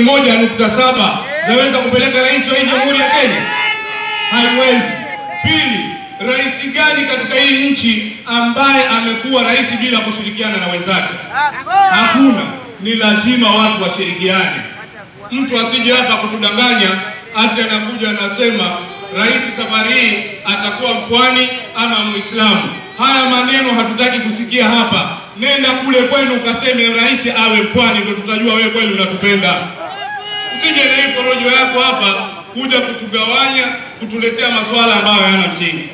moja nukta saba zaweza kupeleka rais wa hii jamhuri ya Kenya? Haiwezi. Pili, rais gani katika hii nchi ambaye amekuwa rais bila kushirikiana na wenzake? Hakuna. Ni lazima watu washirikiane. Mtu asije hapa kutudanganya ati anakuja anasema rais safari hii atakuwa mpwani ama Muislamu. Haya maneno hatutaki kusikia hapa. Nenda kule kwenu ukaseme rais awe mpwani, ndio tutajua wewe kweli unatupenda. Usije na hii porojo yako hapa kuja kutugawanya, kutuletea masuala ambayo hayana msingi.